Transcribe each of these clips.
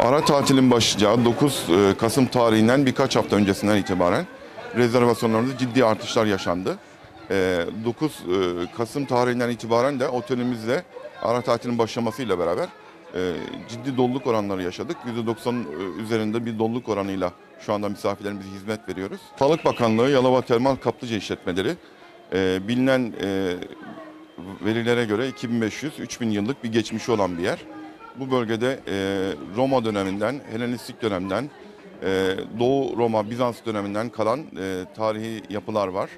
Ara tatilin başlayacağı 9 e, Kasım tarihinden birkaç hafta öncesinden itibaren rezervasyonlarımızda ciddi artışlar yaşandı. E, 9 e, Kasım tarihinden itibaren de otelimizde ara tatilin başlamasıyla beraber e, ciddi doluluk oranları yaşadık. %90 e, üzerinde bir doluluk oranıyla şu anda misafirlerimize hizmet veriyoruz. Sağlık Bakanlığı Yalova Termal Kaplıca İşletmeleri bilinen verilere göre 2500-3000 yıllık bir geçmişi olan bir yer. Bu bölgede Roma döneminden, Helenistik dönemden, Doğu Roma, Bizans döneminden kalan tarihi yapılar var.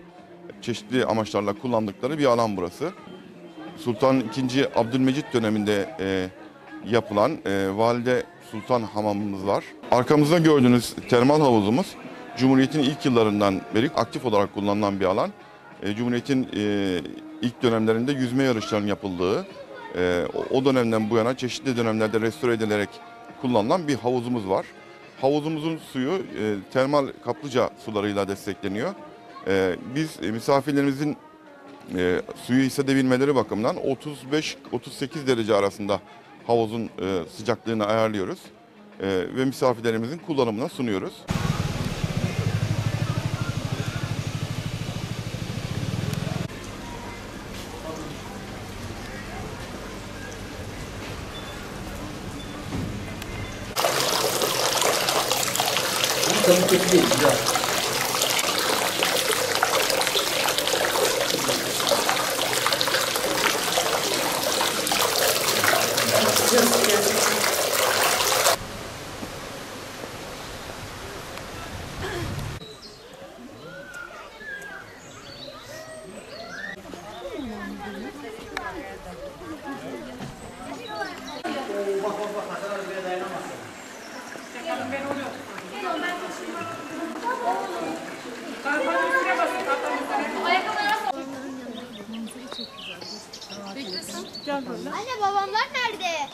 Çeşitli amaçlarla kullandıkları bir alan burası. Sultan II. Abdülmecit döneminde e, yapılan e, Valide Sultan Hamamımız var. Arkamızda gördüğünüz termal havuzumuz Cumhuriyet'in ilk yıllarından beri aktif olarak kullanılan bir alan. E, Cumhuriyet'in e, ilk dönemlerinde yüzme yarışlarının yapıldığı, e, o- dönemden bu yana çeşitli dönemlerde restore edilerek kullanılan bir havuzumuz var. Havuzumuzun suyu e, termal kaplıca sularıyla destekleniyor. E, biz misafirlerimizin e, suyu hissedebilmeleri bakımından 35-38 derece arasında havuzun e, sıcaklığını ayarlıyoruz E, ve misafirlerimizin kullanımına sunuyoruz. Tabii güzel. Anne babamlar nerede?